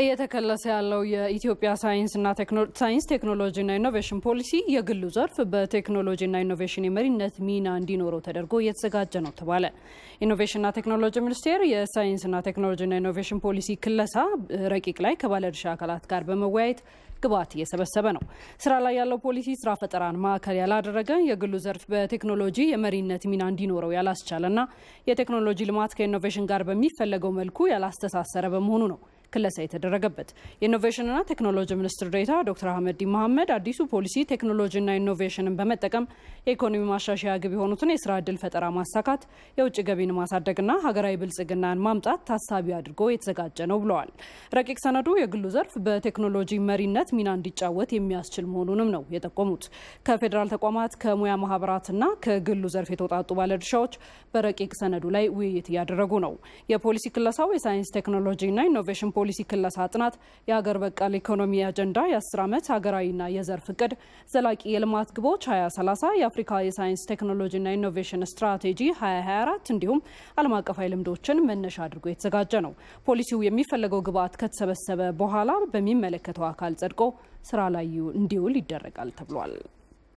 እየተከለሰ ያለው የኢትዮጵያ ሳይንስና ሳይንስ ቴክኖሎጂና ኢኖቬሽን ፖሊሲ የግሉ ዘርፍ በቴክኖሎጂና ኢኖቬሽን የመሪነት ሚና እንዲኖረው ተደርጎ እየተዘጋጀ ነው ተባለ። ኢኖቬሽንና ቴክኖሎጂ ሚኒስቴር የሳይንስና ቴክኖሎጂና ኢኖቬሽን ፖሊሲ ክለሳ ረቂቅ ላይ ከባለድርሻ አካላት ጋር በመወያየት ግብዓት እየሰበሰበ ነው። ስራ ላይ ያለው ፖሊሲ ስራ ፈጠራን ማዕከል ያላደረገ የግሉ ዘርፍ በቴክኖሎጂ የመሪነት ሚና እንዲኖረው ያላስቻለና የቴክኖሎጂ ልማት ከኢኖቬሽን ጋር በሚፈለገው መልኩ ያላስተሳሰረ በመሆኑ ነው ክለሳ የተደረገበት። የኢኖቬሽንና ቴክኖሎጂ ሚኒስትር ዴኤታ ዶክተር አህመዲን መሐመድ አዲሱ ፖሊሲ ቴክኖሎጂና ኢኖቬሽንን በመጠቀም የኢኮኖሚ ማሻሻያ ግብ የሆኑትን የስራ ዕድል ፈጠራ ማሳካት፣ የውጭ ገቢን ማሳደግና ሀገራዊ ብልጽግናን ማምጣት ታሳቢ አድርጎ የተዘጋጀ ነው ብለዋል። ረቂቅ ሰነዱ የግሉ ዘርፍ በቴክኖሎጂ መሪነት ሚና እንዲጫወት የሚያስችል መሆኑንም ነው የጠቆሙት። ከፌዴራል ተቋማት ከሙያ ማህበራትና ከግሉ ዘርፍ የተውጣጡ ባለድርሻዎች በረቂቅ ሰነዱ ላይ ውይይት እያደረጉ ነው። የፖሊሲ ክለሳው የሳይንስ ቴክኖሎጂና ኢኖቬሽን ፖሊሲ ክለሳ ጥናት፣ የሀገር በቀል ኢኮኖሚ አጀንዳ፣ የ10 ዓመት ሀገራዊና የዘርፍ እቅድ፣ ዘላቂ የልማት ግቦች 2030፣ የአፍሪካ የሳይንስ ቴክኖሎጂና ኢኖቬሽን ስትራቴጂ 2024 እንዲሁም ዓለም አቀፋዊ ልምዶችን መነሻ አድርጎ የተዘጋጀ ነው። ፖሊሲው የሚፈለገው ግብዓት ከተሰበሰበ በኋላ በሚመለከተው አካል ጸድቆ ስራ ላይ እንዲውል ይደረጋል ተብሏል።